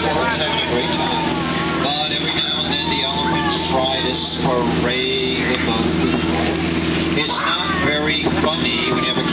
Everyone's having a great time. But every now and then the elements try to spray the boat. It's not very funny when you have a